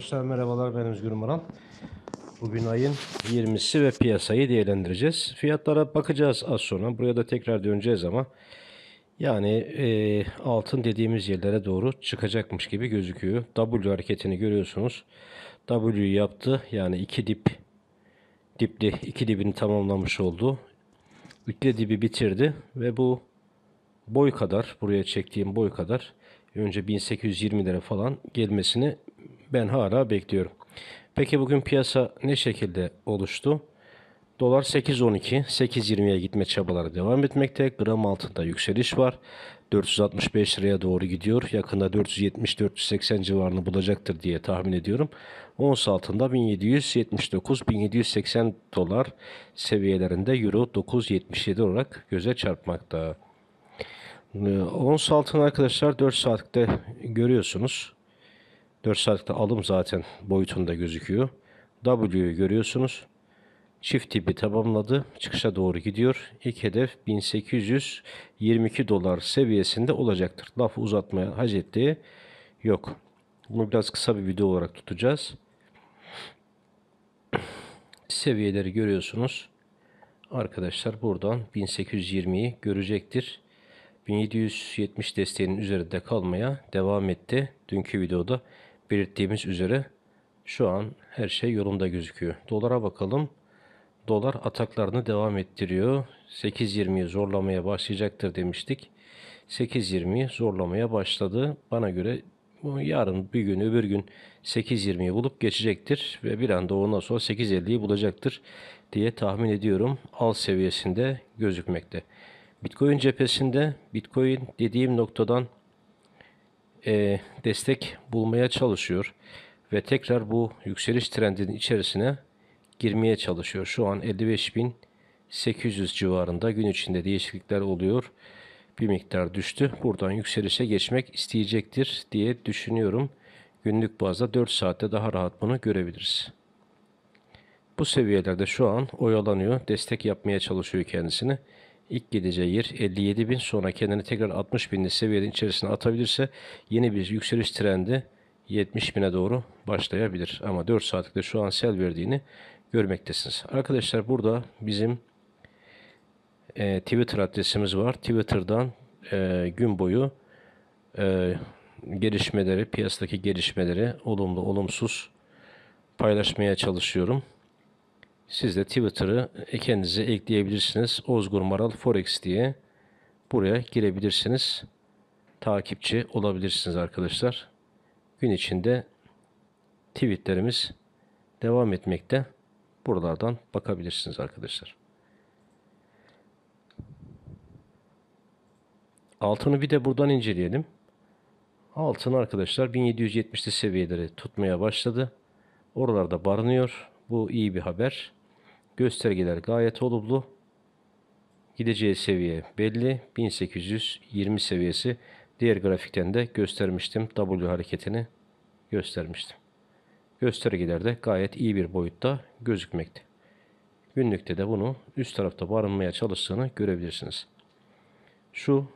Arkadaşlar merhabalar ben Özgür Maral. Bugün ayın 20'si ve piyasayı değerlendireceğiz. Fiyatlara bakacağız az sonra. Buraya da tekrar döneceğiz ama yani e, altın dediğimiz yerlere doğru çıkacakmış gibi gözüküyor. W hareketini görüyorsunuz. W yaptı yani iki dip dipli iki dibini tamamlamış oldu. İki dibi bitirdi ve bu boy kadar buraya çektiğim boy kadar önce 1820'lere falan gelmesini ben hala bekliyorum. Peki bugün piyasa ne şekilde oluştu? Dolar 8.12, 8.20'ye gitme çabaları devam etmekte. Gram altında yükseliş var. 465 liraya doğru gidiyor. Yakında 470-480 civarını bulacaktır diye tahmin ediyorum. Ons altında 1779-1780 dolar seviyelerinde Euro 9.77 olarak göze çarpmakta. Ee, Ons altın arkadaşlar 4 saatte görüyorsunuz. 4 saatte alım zaten boyutunda gözüküyor. W'yu görüyorsunuz. Çift tipi tamamladı. Çıkışa doğru gidiyor. İlk hedef 1822 dolar seviyesinde olacaktır. Lafı uzatmaya hacetliği yok. Bunu biraz kısa bir video olarak tutacağız. Seviyeleri görüyorsunuz. Arkadaşlar buradan 1820'yi görecektir. 1770 desteğinin üzerinde kalmaya devam etti. Dünkü videoda belirttiğimiz üzere şu an her şey yolunda gözüküyor. Dolara bakalım. Dolar ataklarını devam ettiriyor. 8.20'yi zorlamaya başlayacaktır demiştik. 8.20'yi zorlamaya başladı. Bana göre yarın bir gün öbür gün 8.20'yi bulup geçecektir ve bir anda ondan sonra 8.50'yi bulacaktır diye tahmin ediyorum. Al seviyesinde gözükmekte. Bitcoin cephesinde Bitcoin dediğim noktadan e, destek bulmaya çalışıyor ve tekrar bu yükseliş trendinin içerisine girmeye çalışıyor. Şu an 55.800 civarında gün içinde değişiklikler oluyor. Bir miktar düştü. Buradan yükselişe geçmek isteyecektir diye düşünüyorum. Günlük bazda 4 saatte daha rahat bunu görebiliriz. Bu seviyelerde şu an oyalanıyor. Destek yapmaya çalışıyor kendisini. İlk gideceği yer 57 bin sonra kendini tekrar 60 binli seviyenin içerisine atabilirse yeni bir yükseliş trendi 70 bine doğru başlayabilir. Ama 4 saatlikte şu an sel verdiğini görmektesiniz. Arkadaşlar burada bizim e, Twitter adresimiz var. Twitter'dan e, gün boyu e, gelişmeleri, piyasadaki gelişmeleri olumlu, olumsuz paylaşmaya çalışıyorum. Siz de Twitter'ı kendinize ekleyebilirsiniz. Ozgur Maral Forex diye buraya girebilirsiniz. Takipçi olabilirsiniz arkadaşlar. Gün içinde tweetlerimiz devam etmekte. Buralardan bakabilirsiniz arkadaşlar. Altını bir de buradan inceleyelim. Altın arkadaşlar 1770'li seviyeleri tutmaya başladı. Oralarda barınıyor. Bu iyi bir haber. Göstergeler gayet olumlu. Gideceği seviye belli. 1820 seviyesi. Diğer grafikten de göstermiştim. W hareketini göstermiştim. Göstergeler de gayet iyi bir boyutta gözükmekte. Günlükte de bunu üst tarafta barınmaya çalıştığını görebilirsiniz. Şu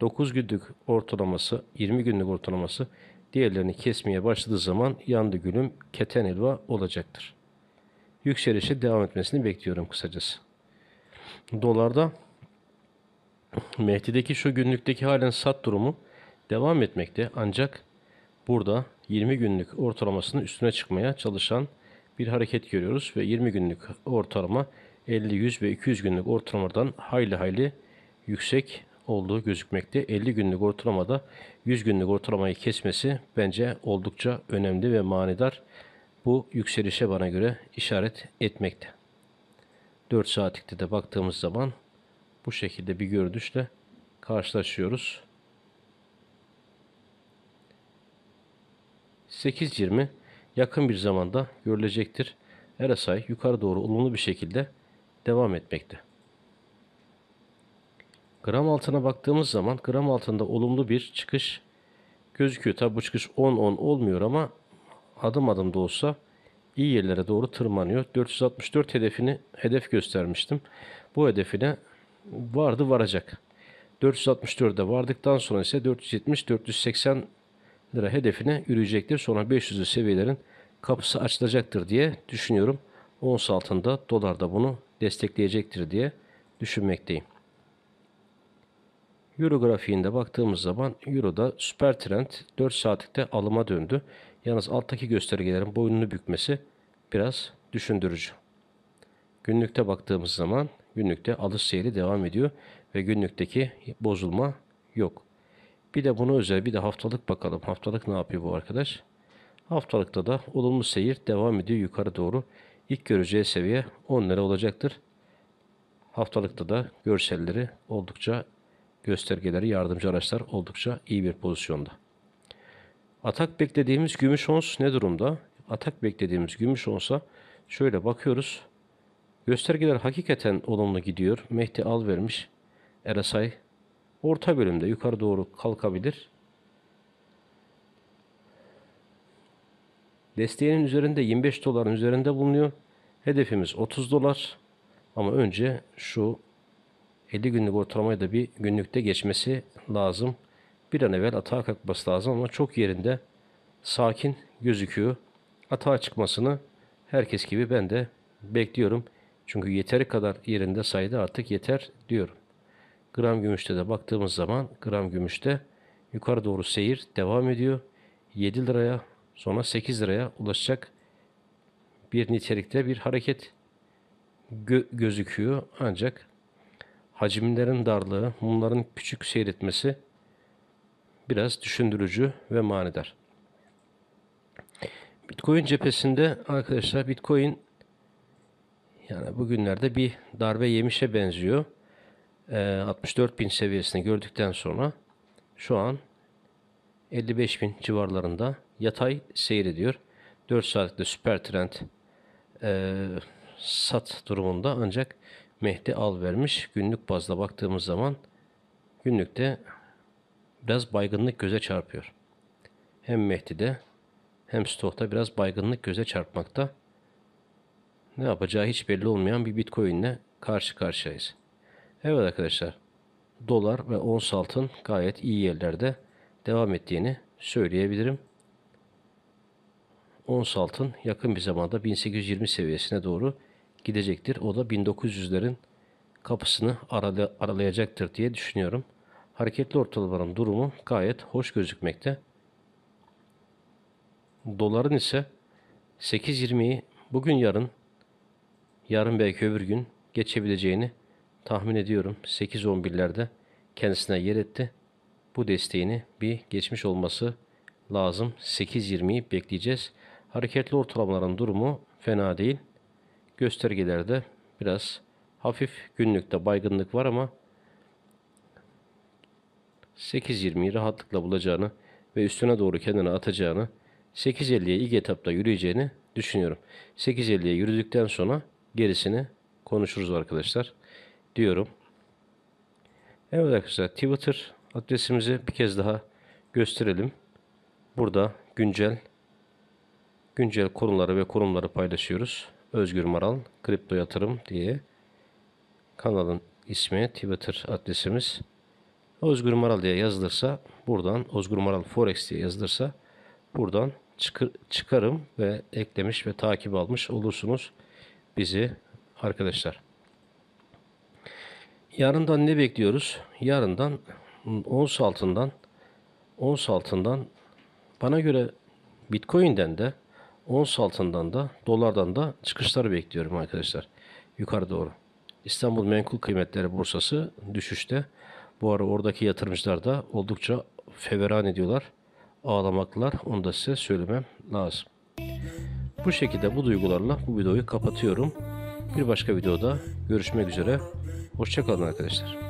9 günlük ortalaması, 20 günlük ortalaması diğerlerini kesmeye başladığı zaman yandı gülüm keten elva olacaktır yükselişe devam etmesini bekliyorum kısacası. Dolarda Mehdi'deki şu günlükteki halen sat durumu devam etmekte ancak burada 20 günlük ortalamasının üstüne çıkmaya çalışan bir hareket görüyoruz ve 20 günlük ortalama 50, 100 ve 200 günlük ortalamadan hayli hayli yüksek olduğu gözükmekte. 50 günlük ortalamada 100 günlük ortalamayı kesmesi bence oldukça önemli ve manidar bu yükselişe bana göre işaret etmekte. 4 saatlikte de baktığımız zaman bu şekilde bir görünüşle karşılaşıyoruz. 8.20 yakın bir zamanda görülecektir. RSI yukarı doğru olumlu bir şekilde devam etmekte. Gram altına baktığımız zaman gram altında olumlu bir çıkış gözüküyor. Tabi bu çıkış 10-10 olmuyor ama adım adım da olsa iyi yerlere doğru tırmanıyor. 464 hedefini hedef göstermiştim. Bu hedefine vardı varacak. 464'e vardıktan sonra ise 470-480 lira hedefine yürüyecektir. Sonra 500'lü seviyelerin kapısı açılacaktır diye düşünüyorum. Ons altında dolar da bunu destekleyecektir diye düşünmekteyim. Euro grafiğinde baktığımız zaman Euro'da süper trend 4 saatlikte alıma döndü. Yalnız alttaki göstergelerin boynunu bükmesi biraz düşündürücü. Günlükte baktığımız zaman günlükte alış seyri devam ediyor ve günlükteki bozulma yok. Bir de bunu özel bir de haftalık bakalım. Haftalık ne yapıyor bu arkadaş? Haftalıkta da olumlu seyir devam ediyor yukarı doğru. İlk göreceği seviye 10 lira olacaktır. Haftalıkta da görselleri oldukça göstergeleri yardımcı araçlar oldukça iyi bir pozisyonda. Atak beklediğimiz gümüş ons ne durumda? Atak beklediğimiz gümüş onsa şöyle bakıyoruz. Göstergeler hakikaten olumlu gidiyor. Mehdi al vermiş. RSI orta bölümde yukarı doğru kalkabilir. Desteğinin üzerinde 25 doların üzerinde bulunuyor. Hedefimiz 30 dolar. Ama önce şu 50 günlük ortalamayı da bir günlükte geçmesi lazım. Bir an evvel atağa kalkması lazım ama çok yerinde sakin gözüküyor. Atağa çıkmasını herkes gibi ben de bekliyorum. Çünkü yeteri kadar yerinde saydı artık yeter diyorum. Gram gümüşte de baktığımız zaman gram gümüşte yukarı doğru seyir devam ediyor. 7 liraya sonra 8 liraya ulaşacak bir nitelikte bir hareket gö- gözüküyor. Ancak hacimlerin darlığı, mumların küçük seyretmesi biraz düşündürücü ve manidar. Bitcoin cephesinde arkadaşlar Bitcoin yani bugünlerde bir darbe yemişe benziyor. Ee, 64 bin seviyesini gördükten sonra şu an 55 bin civarlarında yatay seyrediyor. 4 saatlikte süper trend e, sat durumunda ancak Mehdi al vermiş. Günlük bazda baktığımız zaman günlükte biraz baygınlık göze çarpıyor. Hem Mehdi'de hem stokta biraz baygınlık göze çarpmakta. Ne yapacağı hiç belli olmayan bir Bitcoin ile karşı karşıyayız. Evet arkadaşlar. Dolar ve ons altın gayet iyi yerlerde devam ettiğini söyleyebilirim. Ons altın yakın bir zamanda 1820 seviyesine doğru gidecektir. O da 1900'lerin kapısını arala, aralayacaktır diye düşünüyorum. Hareketli ortalamaların durumu gayet hoş gözükmekte. Doların ise 8.20'yi bugün yarın yarın belki öbür gün geçebileceğini tahmin ediyorum. 8.11'lerde kendisine yer etti. Bu desteğini bir geçmiş olması lazım. 8.20'yi bekleyeceğiz. Hareketli ortalamaların durumu fena değil. Göstergelerde biraz hafif günlükte baygınlık var ama 8.20'yi rahatlıkla bulacağını ve üstüne doğru kendini atacağını 8.50'ye ilk etapta yürüyeceğini düşünüyorum. 8.50'ye yürüdükten sonra gerisini konuşuruz arkadaşlar diyorum. Evet arkadaşlar Twitter adresimizi bir kez daha gösterelim. Burada güncel güncel konuları ve konumları paylaşıyoruz. Özgür Maral Kripto Yatırım diye kanalın ismi Twitter adresimiz. Özgür Maral diye yazılırsa buradan Özgür Maral Forex diye yazılırsa buradan çıkarım ve eklemiş ve takip almış olursunuz bizi arkadaşlar. Yarından ne bekliyoruz? Yarından ons altından ons altından bana göre Bitcoin'den de ons altından da dolardan da çıkışları bekliyorum arkadaşlar. Yukarı doğru. İstanbul Menkul Kıymetleri Borsası düşüşte. Bu ara oradaki yatırımcılar da oldukça feveran ediyorlar. Ağlamaklar. Onu da size söylemem lazım. Bu şekilde bu duygularla bu videoyu kapatıyorum. Bir başka videoda görüşmek üzere. Hoşçakalın arkadaşlar.